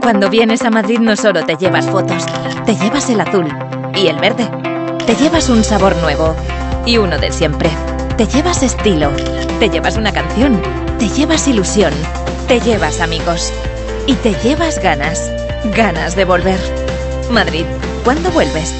Cuando vienes a Madrid no solo te llevas fotos, te llevas el azul y el verde. Te llevas un sabor nuevo y uno de siempre. Te llevas estilo, te llevas una canción, te llevas ilusión, te llevas amigos y te llevas ganas, ganas de volver. Madrid, ¿cuándo vuelves?